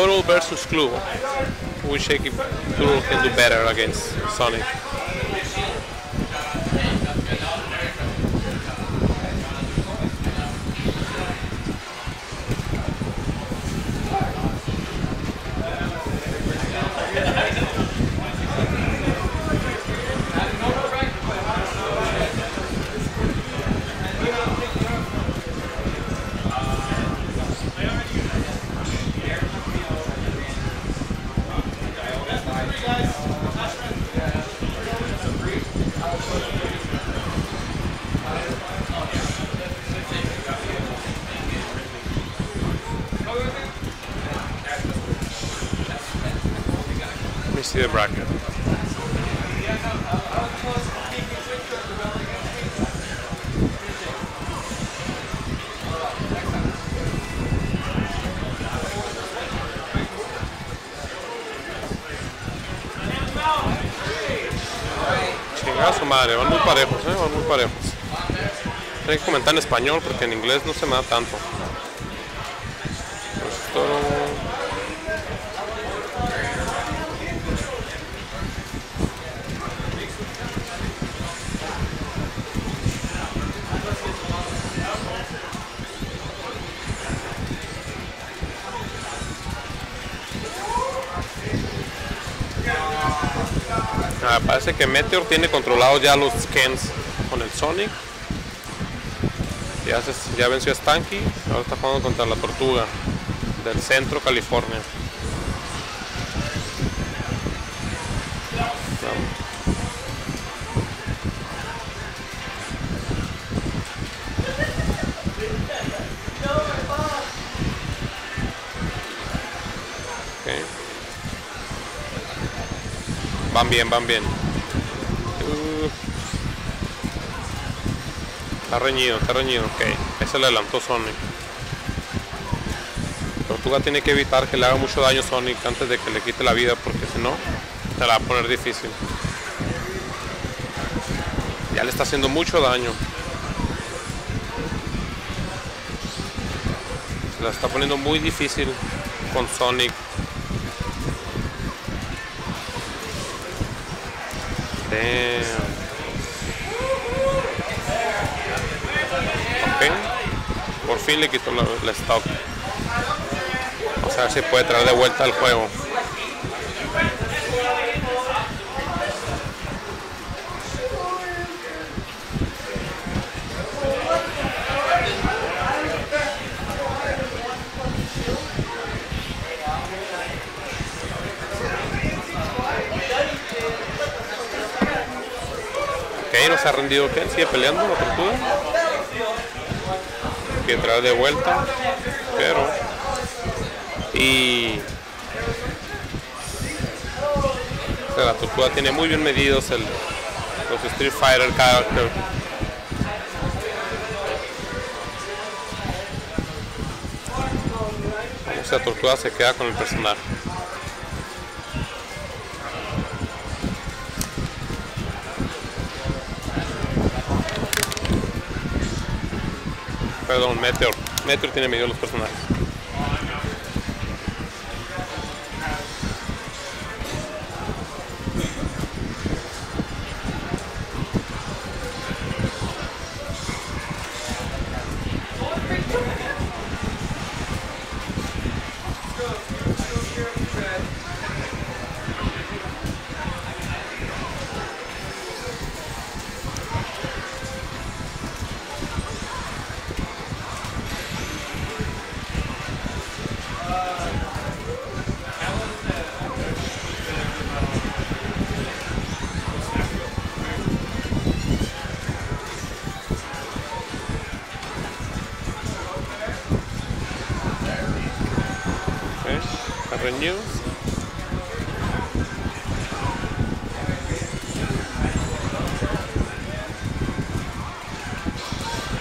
Turtle versus Clue. Which Shaky Doodle can do better against Sonic. Madre, van muy parejos, eh, van muy parejos. Tengo que comentar en español porque en inglés no se me da tanto. Esto... Ah, parece que Meteor tiene controlados ya los scans con el Sonic. Ya, venció a Stanky, ahora está jugando contra la Tortuga del centro California. Van bien, van bien. Uh. Está reñido, está reñido. Ok, ahí se le adelantó Sonic. Tortuga tiene que evitar que le haga mucho daño a Sonic antes de que le quite la vida, porque si no, se la va a poner difícil. Ya le está haciendo mucho daño. Se la está poniendo muy difícil con Sonic. Damn. Ok. Por fin le quitó la, la stop. Vamos a ver si puede traer de vuelta al juego. Ha rendido Ken, sigue peleando la tortuga. Quiere traer de vuelta, pero. Y. la tortuga tiene muy bien medidos el, los Street Fighter character. O sea, tortuga se queda con el personaje. Perdón, Meteor. Meteor tiene medido los personajes.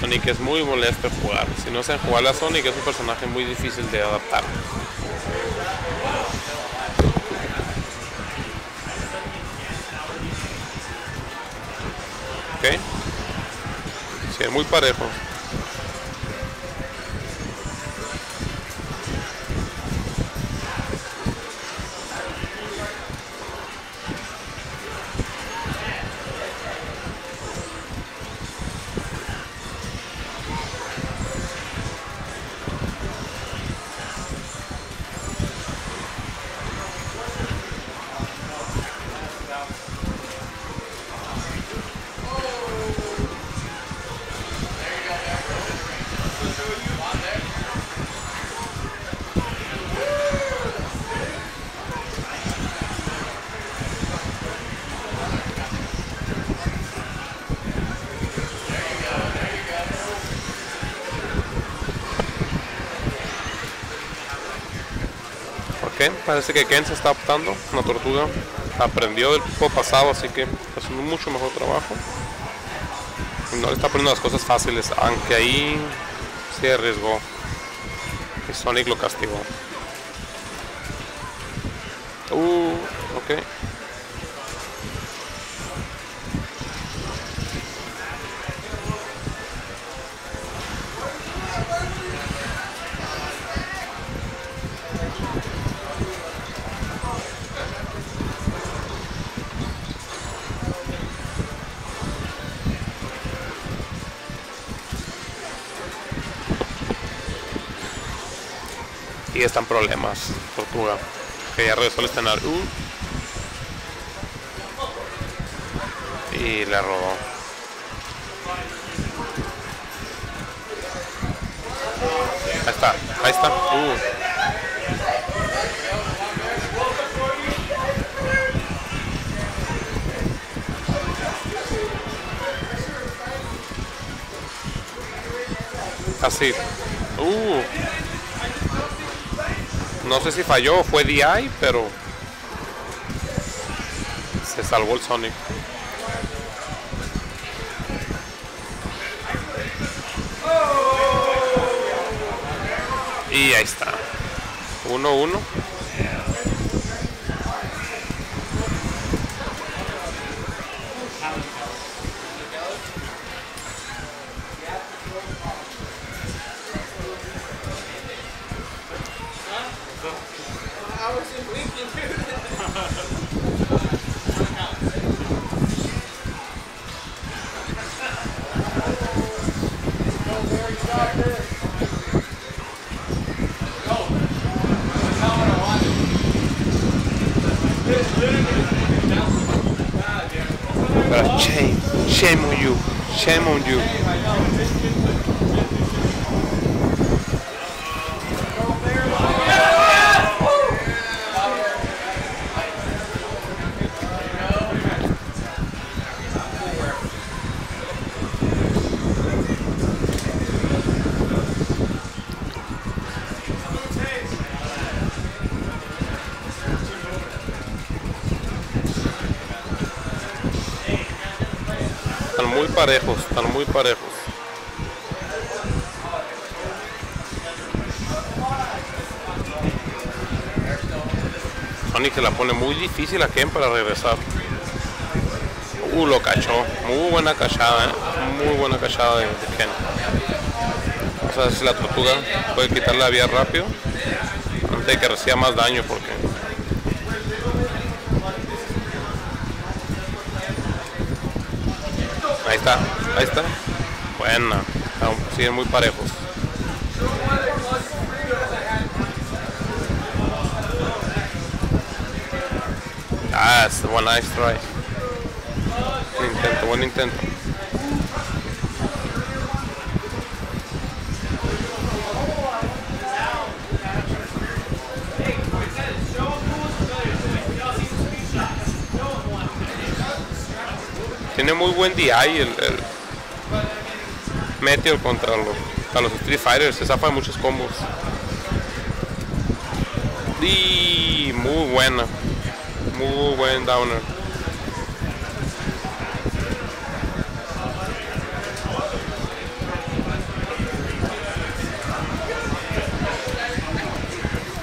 Sonic es muy molesto jugar. Si no saben jugar a Sonic es un personaje muy difícil de adaptar. Ok. Sí, muy parejo. Parece que Ken se está optando, una tortuga. Aprendió del tipo pasado, así que está haciendo mucho mejor trabajo. no le está poniendo las cosas fáciles, aunque ahí se arriesgó. Y Sonic lo castigó. Uh, ok. Y están problemas. Tortuga. Que ya regresó al escenario. Uh. Y le robó. Ahí está, ahí está. Uh. Así. Uh. No sé si falló o fue DI, pero se salvó el Sonic. Y ahí está. 1-1. Shame, shame on you, shame on you. Parejos, están muy parejos. Sonic se la pone muy difícil a Ken para regresar. Uh, lo cachó. Muy buena cachada, ¿eh? Muy buena cachada de, Ken. Vamos a ver si la tortuga puede quitarle la vía rápido. Antes de que reciba más daño porque Ahí está, ahí está. Buena. Siguen muy parejos. Ah, nice try. Buen intento, buen intento. Tiene muy buen DI el, el Meteor contra los, los Street Fighters. Se zafa de muchos combos. Y muy buena. Muy buen downer.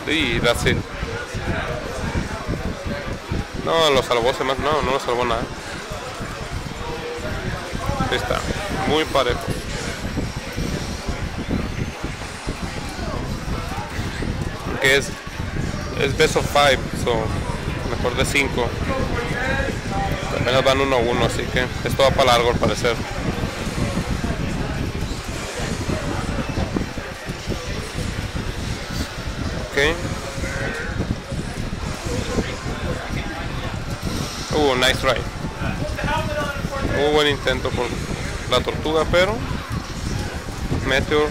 Y that's it. No, lo salvó, se más, no, no lo salvó nada. Está muy parejo. Que es, es best of 5, so mejor de 5. Apenas van 1 a 1, así que esto va para largo al parecer. Ok. Uh, nice try. Muy buen intento por la tortuga, pero Meteor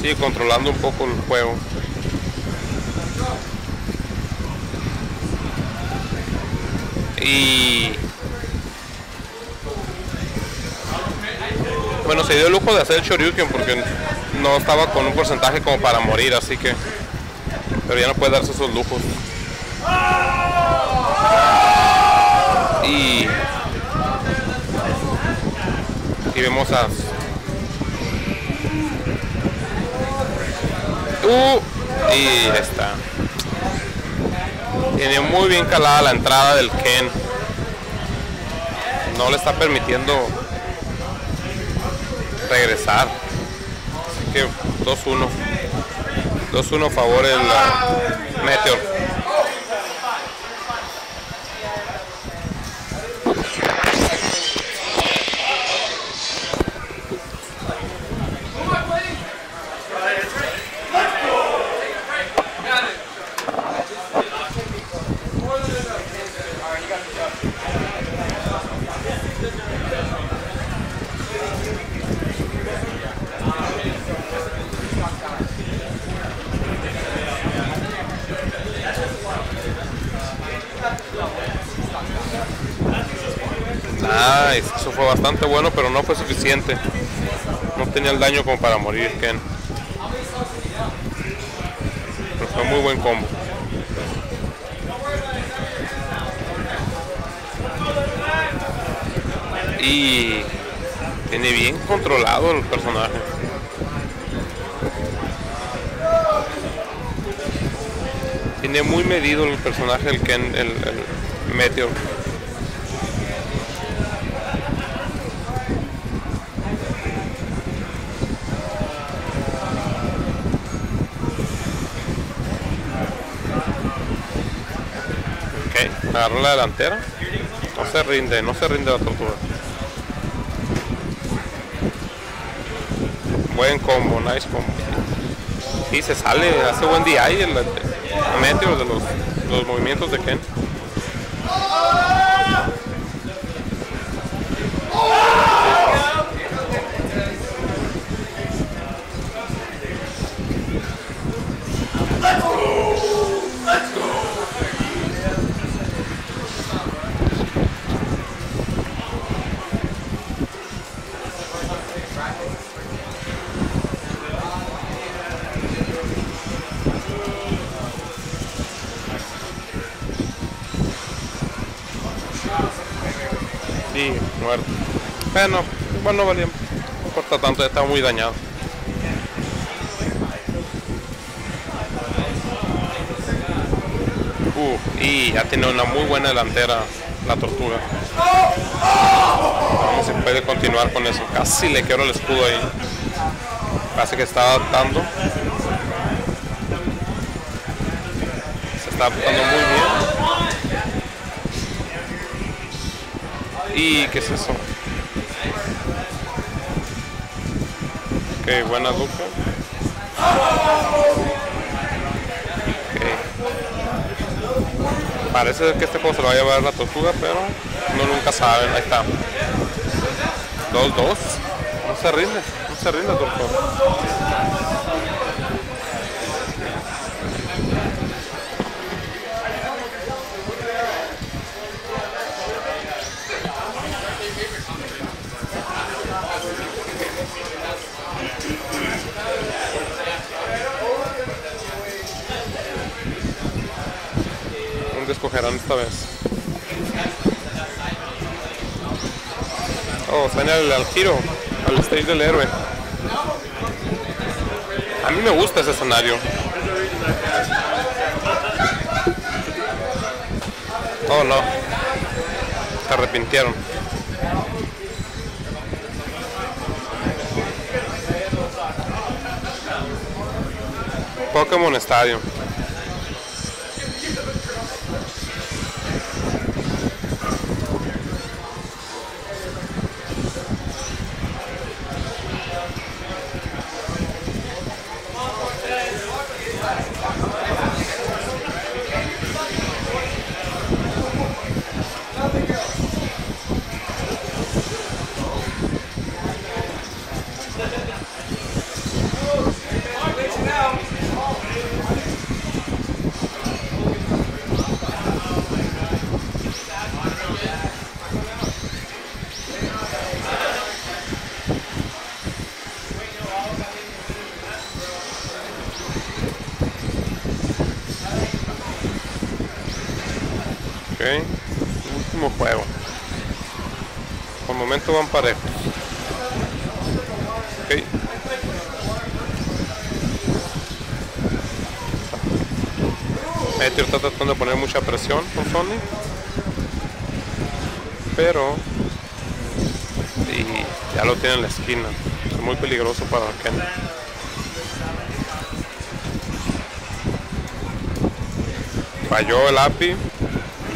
sigue controlando un poco el juego. Y bueno, se dio el lujo de hacer el Shoryuken porque no estaba con un porcentaje como para morir, así que Pero ya no puede darse esos lujos. Y, y vemos a... Uh, y ya está. Tiene muy bien calada la entrada del Ken. No le está permitiendo regresar. Así que 2-1. 2-1 a favor del uh, Meteor. Eso fue bastante bueno, pero no fue suficiente. No tenía el daño como para morir Ken. Pero fue muy buen combo. Y tiene bien controlado el personaje. Tiene muy medido el personaje, el Ken, el Meteor. Agarró la delantera. No se rinde, no se rinde la tortuga. Buen combo, nice combo. Y se sale, hace buen día el, el meteo de los, los movimientos de Ken. Bueno, igual no valía, no importa tanto, ya estaba muy dañado. Uh, y ya tiene una muy buena delantera la tortuga. Vamos si puede continuar con eso. Casi le quiero el escudo ahí. Casi que está adaptando. Se está adaptando muy bien. ¿Y qué es eso? Ok, buena duca. Okay. Parece que este juego se lo va a llevar la tortuga, pero no nunca saben. Ahí está. 2-2. No se rinde, no se rinde tortuga. Escogerán esta vez. Oh, están al, al giro, al stage del héroe. A mí me gusta ese escenario. Oh no. Se arrepintieron. Pokémon Stadium. Van parejos. Ok. Meteor está tratando de poner mucha presión con Sony. Pero ya lo tiene en la esquina. Es muy peligroso para Ken. Falló el API.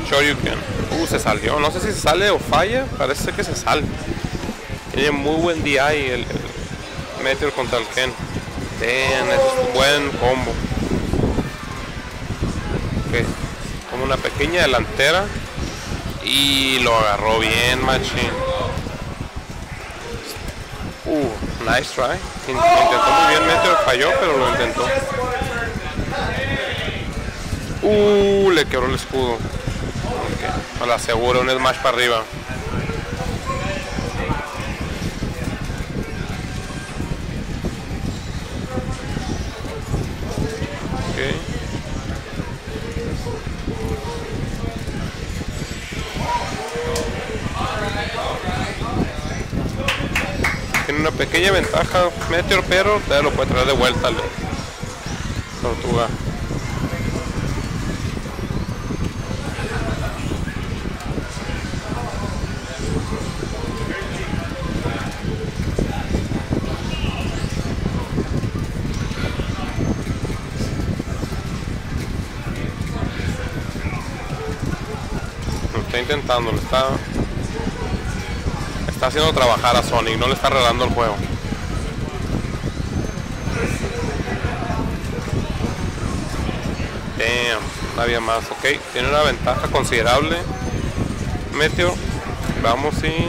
Shoryuken. Uh, se salió. No sé si se sale o falla. Parece que se sale. Tiene muy buen DI el, el Meteor contra el Ken. Damn, es un buen combo. Okay. Como una pequeña delantera. Y lo agarró bien, machine. Uh, nice try. Intentó muy bien Meteor, falló, pero lo intentó. Uh, le quebró el escudo. Okay. la aseguro un smash para arriba. Tiene una pequeña ventaja Meteor, pero te lo puede traer de vuelta al Tortuga. Está está haciendo trabajar a Sonic, no le está arreglando el juego. Damn, más, ok, tiene una ventaja considerable. Meteo, vamos y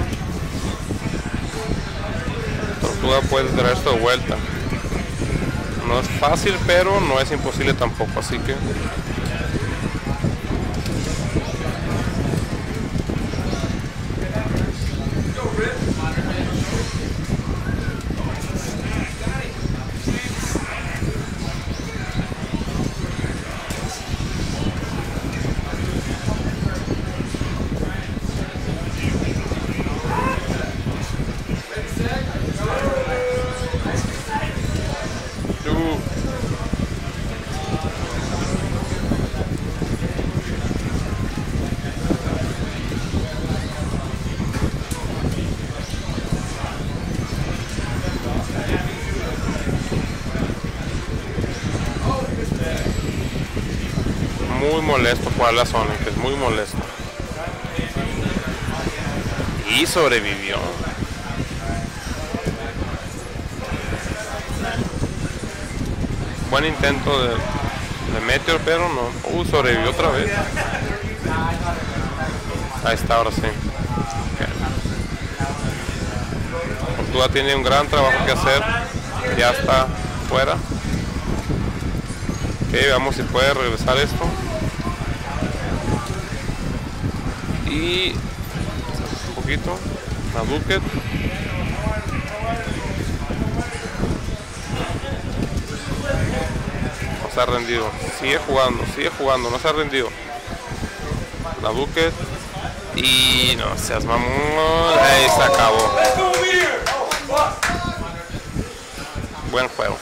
Tortuga puede traer esto de vuelta. No es fácil, pero no es imposible tampoco, así que muy molesto jugar la zona, que es muy molesto. Y sobrevivió. Buen intento de, Meteor, pero no. Uh, sobrevivió otra vez. Ahí está, ahora sí. Tortuga tiene un gran trabajo que hacer. Ya está fuera. Ok, veamos si puede regresar esto. Y un poquito. A bucket. No se ha rendido. Sigue jugando, sigue jugando, no se ha rendido. La bucket. Y no seas mamón. Ahí se acabó. Buen juego.